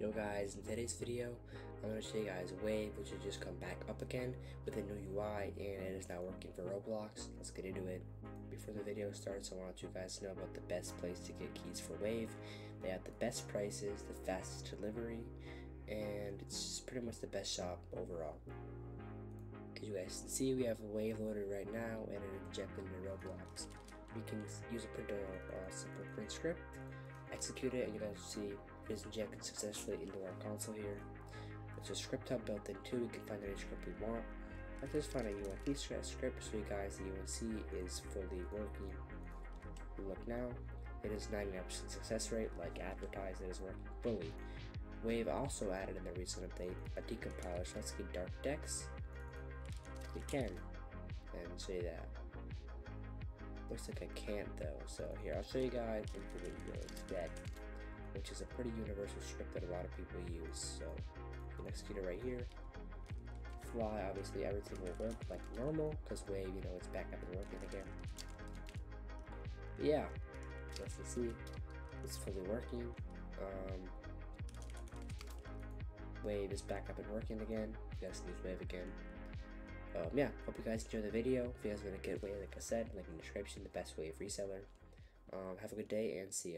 Yo guys, in today's video, I'm going to show you guys Wave, which has just come back up again with a new UI, and it is now working for Roblox. Let's get into it. Before the video starts, I want you guys to know about the best place to get keys for Wave. They have the best prices, the fastest delivery, and it's pretty much the best shop overall. As you guys can see, we have a Wave loaded right now, and it injected into Roblox. We can use a printer, uh, simple print script, execute it, and you guys see is injected successfully into our console here. There's a script hub built in too, we can find any script we want. I just find a UNC script so you guys the UNC is fully working. We look now, it is 99% success rate, like advertised, it is working fully. Wave also added in the recent update a decompiler, so let's get Dark Dex. We can, and you that. Looks like I can't though, so here, I'll show you guys in the video instead is a pretty universal script that a lot of people use. So you can execute it right here. Fly, obviously everything will work like normal because Wave, you know, it's back up and working again. But yeah, as you see, it's fully working. Um, Wave is back up and working again. You guys can use Wave again. Um, yeah, hope you guys enjoy the video. If you guys want to get Wave, like I said, link in the description, the best Wave reseller. Um, have a good day and see you.